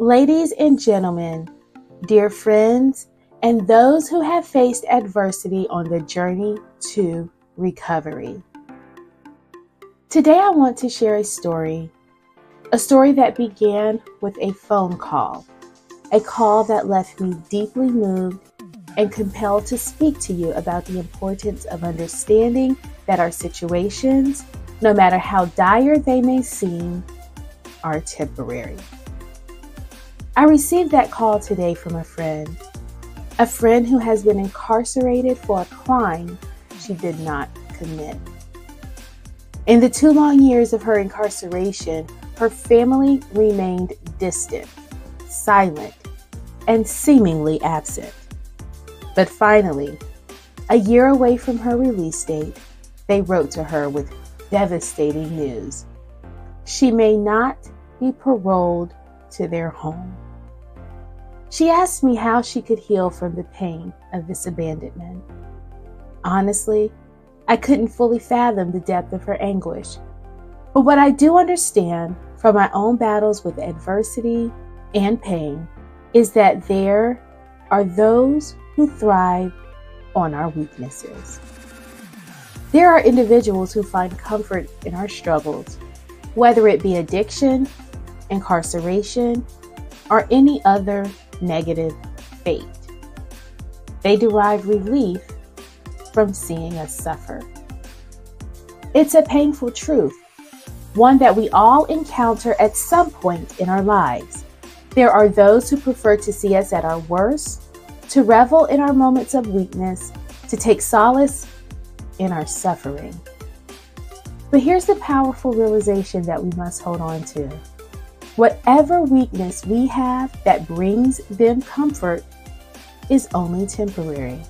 Ladies and gentlemen, dear friends, and those who have faced adversity on the journey to recovery. Today, I want to share a story, a story that began with a phone call, a call that left me deeply moved and compelled to speak to you about the importance of understanding that our situations, no matter how dire they may seem, are temporary. I received that call today from a friend, a friend who has been incarcerated for a crime she did not commit. In the two long years of her incarceration, her family remained distant, silent, and seemingly absent. But finally, a year away from her release date, they wrote to her with devastating news. She may not be paroled to their home. She asked me how she could heal from the pain of this abandonment. Honestly, I couldn't fully fathom the depth of her anguish. But what I do understand from my own battles with adversity and pain is that there are those who thrive on our weaknesses. There are individuals who find comfort in our struggles, whether it be addiction, incarceration, or any other negative fate. They derive relief from seeing us suffer. It's a painful truth, one that we all encounter at some point in our lives. There are those who prefer to see us at our worst, to revel in our moments of weakness, to take solace in our suffering. But here's the powerful realization that we must hold on to. Whatever weakness we have that brings them comfort is only temporary.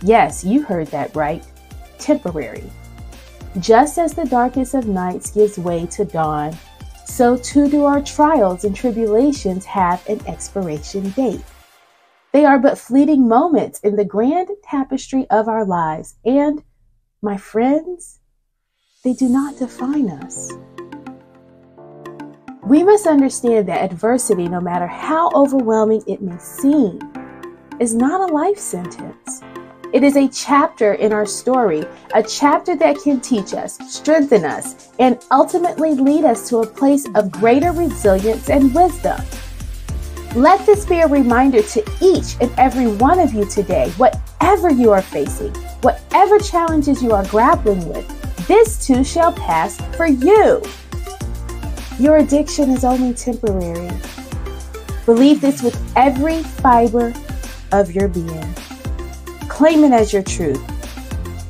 Yes, you heard that right. Temporary. Just as the darkest of nights gives way to dawn, so too do our trials and tribulations have an expiration date. They are but fleeting moments in the grand tapestry of our lives, and, my friends, they do not define us. We must understand that adversity, no matter how overwhelming it may seem, is not a life sentence. It is a chapter in our story, a chapter that can teach us, strengthen us, and ultimately lead us to a place of greater resilience and wisdom. Let this be a reminder to each and every one of you today, whatever you are facing, whatever challenges you are grappling with, this too shall pass for you. Your addiction is only temporary. Believe this with every fiber of your being. Claim it as your truth.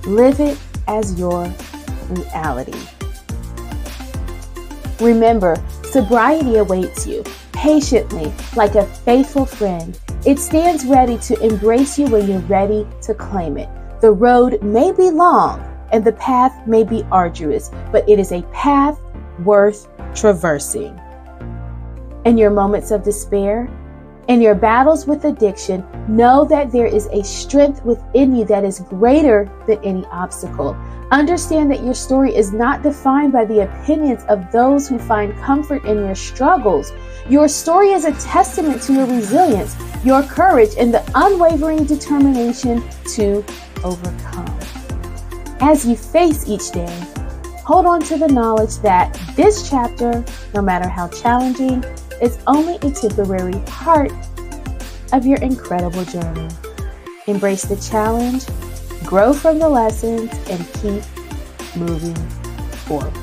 Live it as your reality. Remember, sobriety awaits you patiently like a faithful friend. It stands ready to embrace you when you're ready to claim it. The road may be long and the path may be arduous, but it is a path worth traversing. In your moments of despair, in your battles with addiction, know that there is a strength within you that is greater than any obstacle. Understand that your story is not defined by the opinions of those who find comfort in your struggles. Your story is a testament to your resilience, your courage, and the unwavering determination to overcome. As you face each day, hold on to the knowledge that this chapter, no matter how challenging, is only a temporary part of your incredible journey. Embrace the challenge, grow from the lessons, and keep moving forward.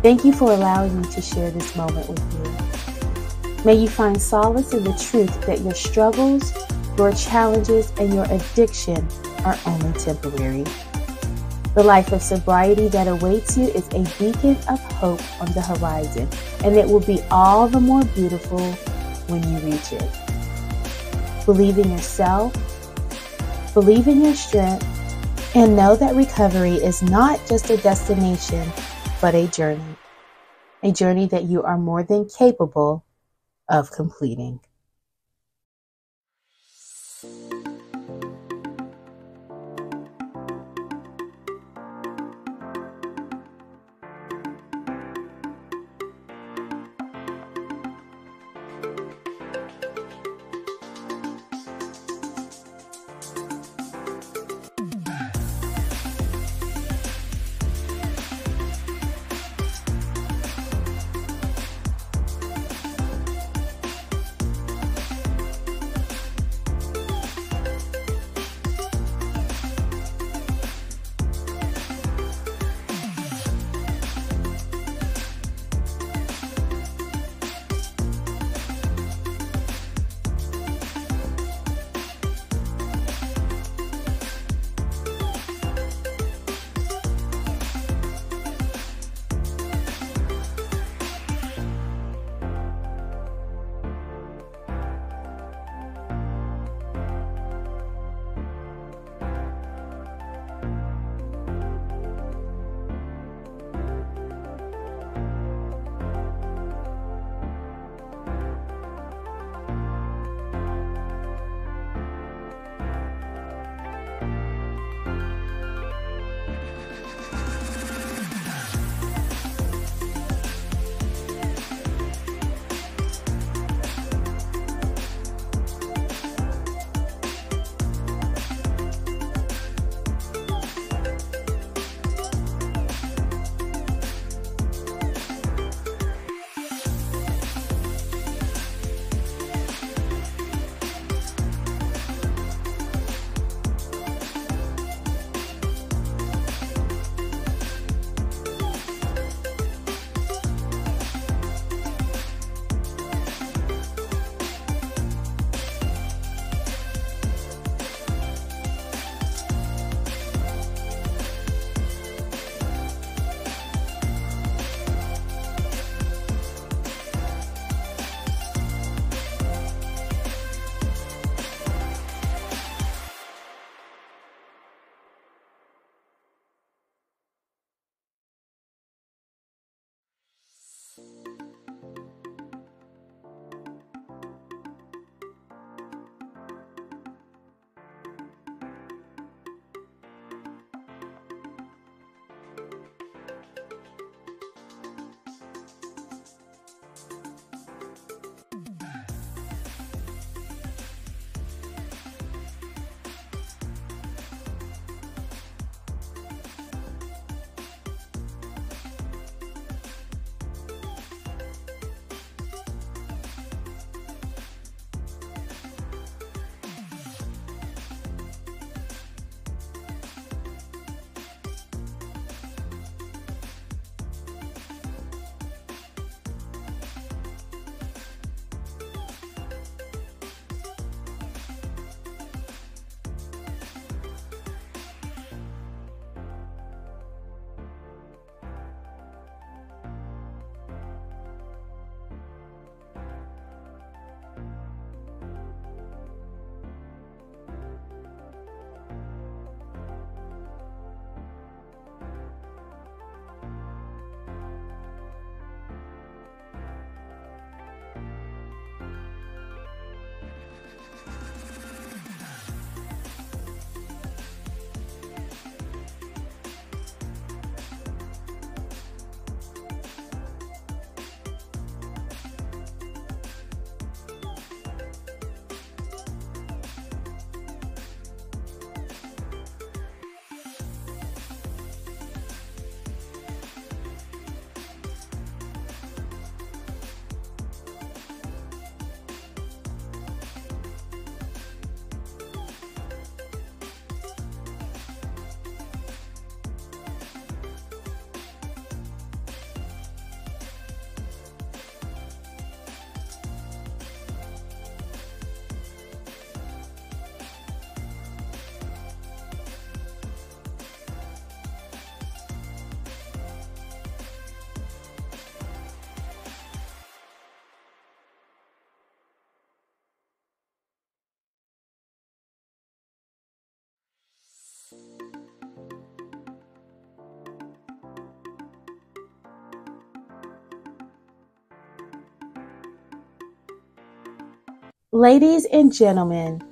Thank you for allowing me to share this moment with you. May you find solace in the truth that your struggles, your challenges, and your addiction are only temporary. The life of sobriety that awaits you is a beacon of hope on the horizon, and it will be all the more beautiful when you reach it. Believe in yourself, believe in your strength, and know that recovery is not just a destination, but a journey. A journey that you are more than capable of completing. Ladies and gentlemen,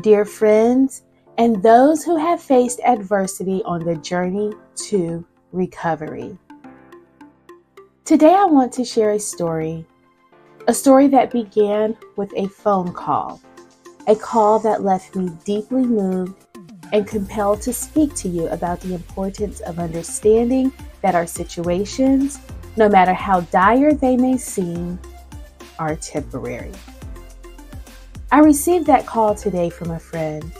dear friends, and those who have faced adversity on the journey to recovery. Today, I want to share a story, a story that began with a phone call, a call that left me deeply moved and compelled to speak to you about the importance of understanding that our situations, no matter how dire they may seem, are temporary. I received that call today from a friend,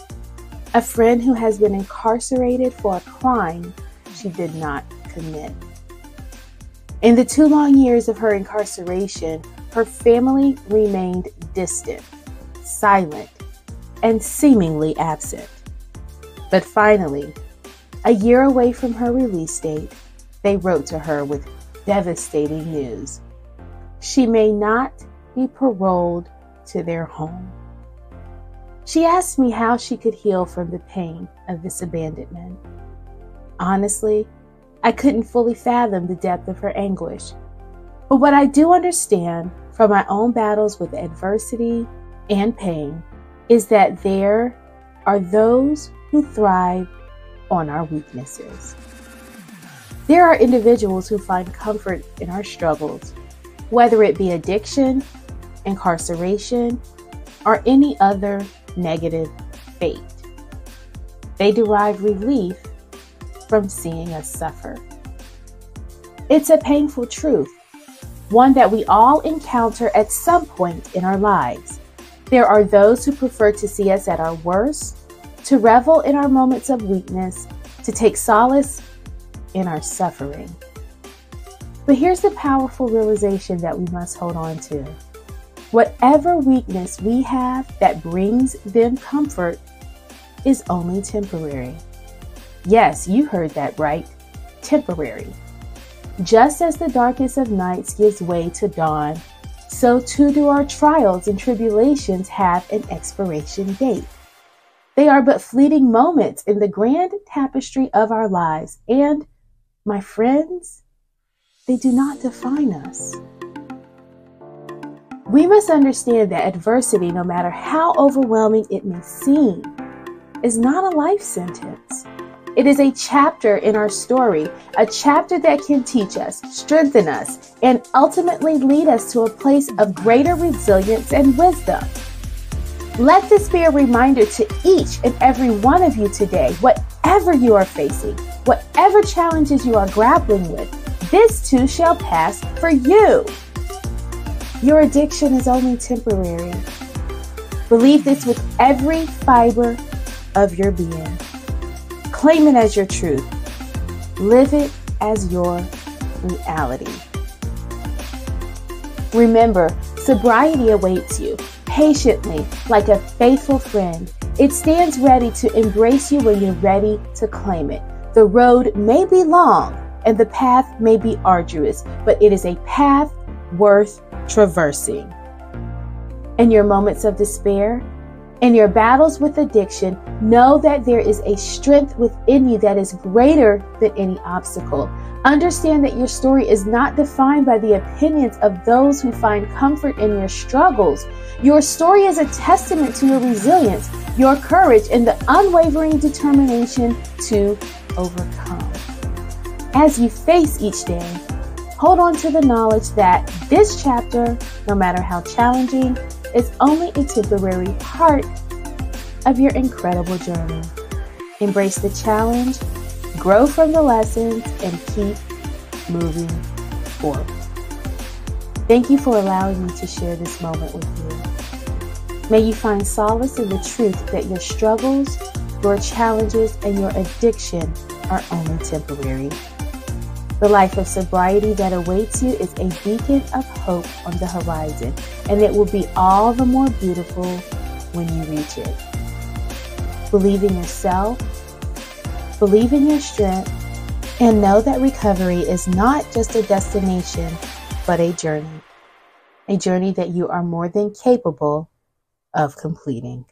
a friend who has been incarcerated for a crime she did not commit. In the two long years of her incarceration, her family remained distant, silent, and seemingly absent. But finally, a year away from her release date, they wrote to her with devastating news. She may not be paroled to their home. She asked me how she could heal from the pain of this abandonment. Honestly, I couldn't fully fathom the depth of her anguish. But what I do understand from my own battles with adversity and pain is that there are those who thrive on our weaknesses. There are individuals who find comfort in our struggles, whether it be addiction, incarceration, or any other negative fate. They derive relief from seeing us suffer. It's a painful truth, one that we all encounter at some point in our lives. There are those who prefer to see us at our worst, to revel in our moments of weakness, to take solace in our suffering. But here's the powerful realization that we must hold on to. Whatever weakness we have that brings them comfort is only temporary. Yes, you heard that right. Temporary. Just as the darkest of nights gives way to dawn, so too do our trials and tribulations have an expiration date. They are but fleeting moments in the grand tapestry of our lives, and, my friends, they do not define us. We must understand that adversity, no matter how overwhelming it may seem, is not a life sentence. It is a chapter in our story, a chapter that can teach us, strengthen us, and ultimately lead us to a place of greater resilience and wisdom. Let this be a reminder to each and every one of you today, whatever you are facing, whatever challenges you are grappling with, this too shall pass for you. Your addiction is only temporary. Believe this with every fiber of your being. Claim it as your truth. Live it as your reality. Remember, sobriety awaits you patiently like a faithful friend. It stands ready to embrace you when you're ready to claim it. The road may be long and the path may be arduous, but it is a path worth traversing. In your moments of despair, in your battles with addiction, know that there is a strength within you that is greater than any obstacle. Understand that your story is not defined by the opinions of those who find comfort in your struggles. Your story is a testament to your resilience, your courage, and the unwavering determination to overcome. As you face each day, hold on to the knowledge that this chapter, no matter how challenging, is only a temporary part of your incredible journey. Embrace the challenge, grow from the lessons, and keep moving forward. Thank you for allowing me to share this moment with you. May you find solace in the truth that your struggles, your challenges, and your addiction are only temporary. The life of sobriety that awaits you is a beacon of hope on the horizon, and it will be all the more beautiful when you reach it. Believe in yourself, believe in your strength, and know that recovery is not just a destination, but a journey. A journey that you are more than capable of completing.